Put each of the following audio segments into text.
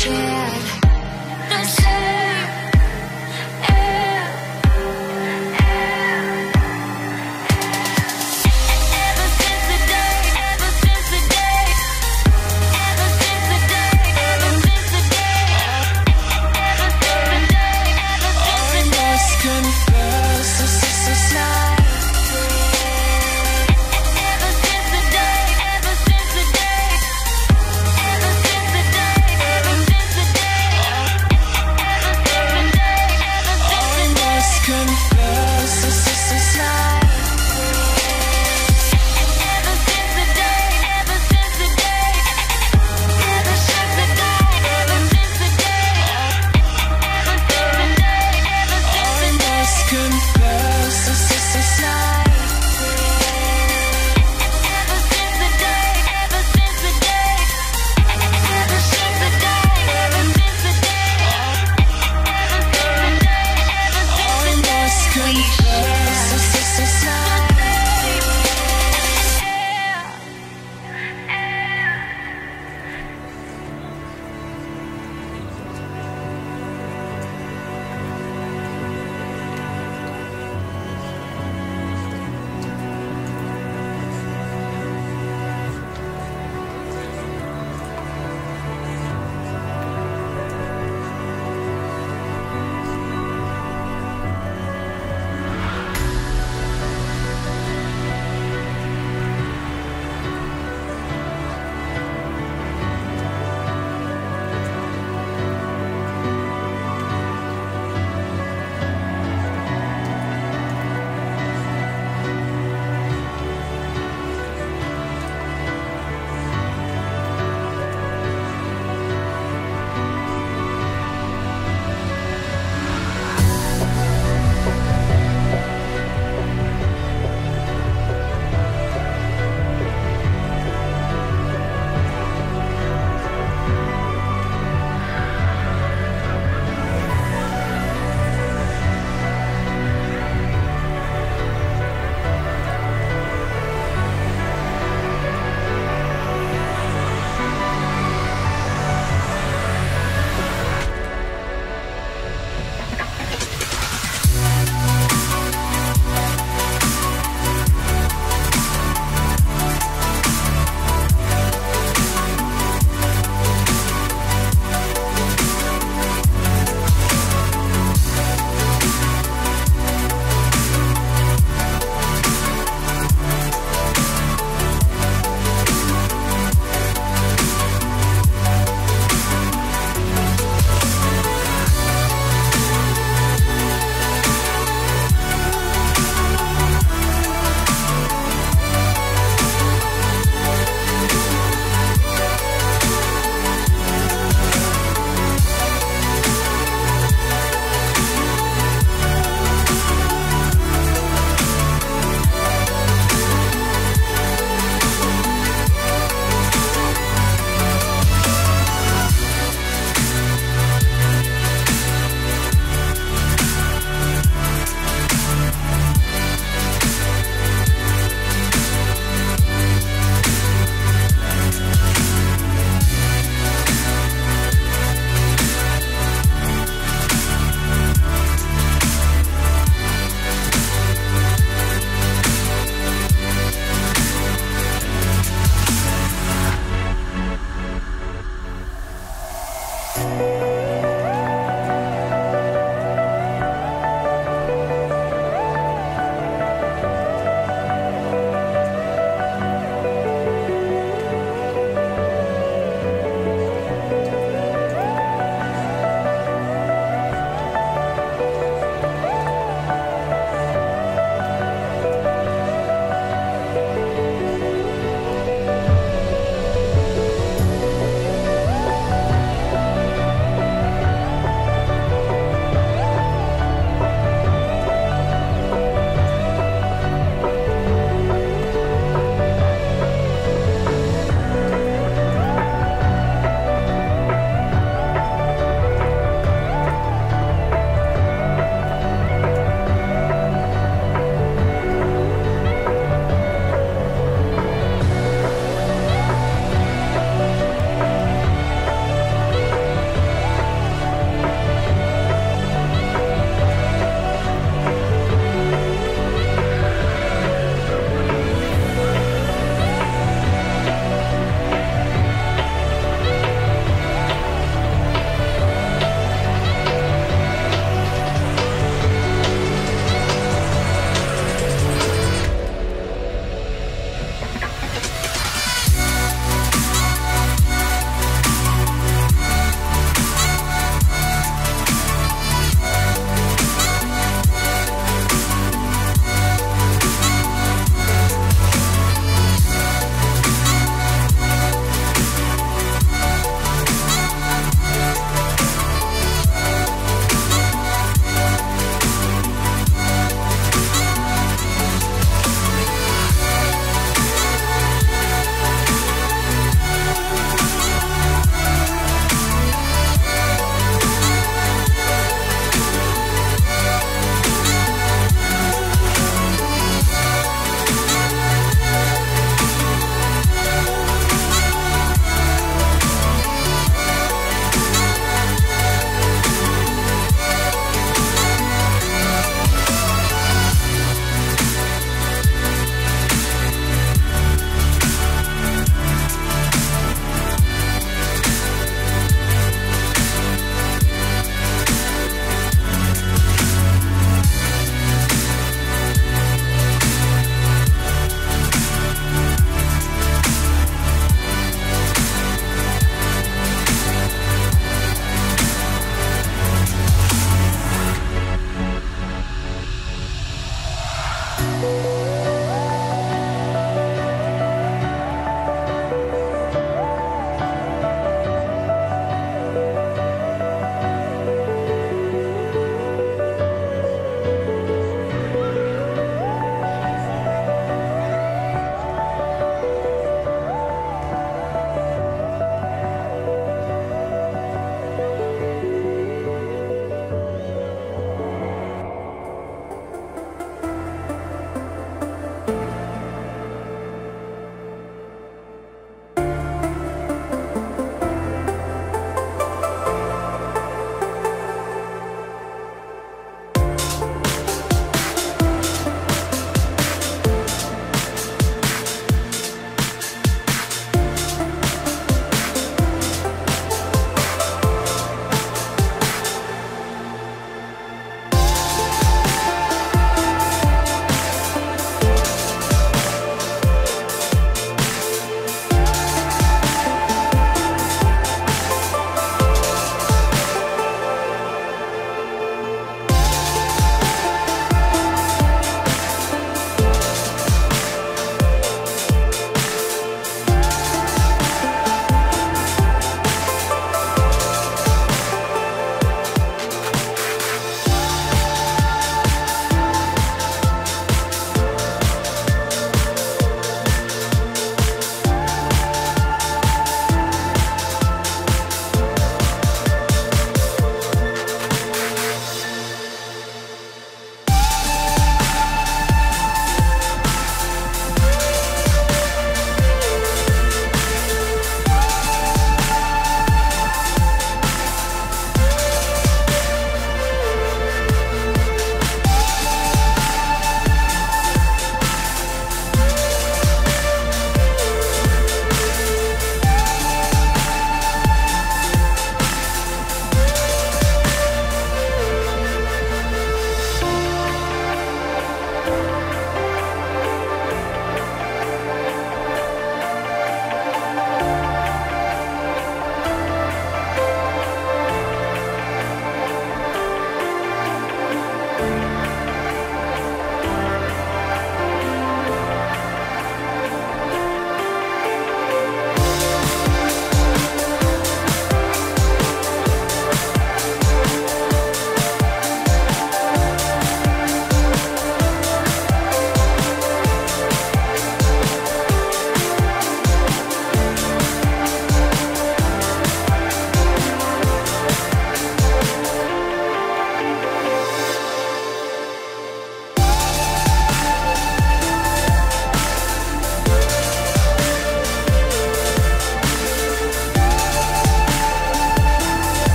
share.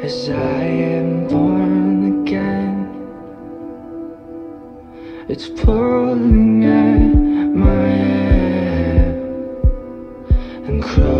as I am born again. It's pulling at my hair and close.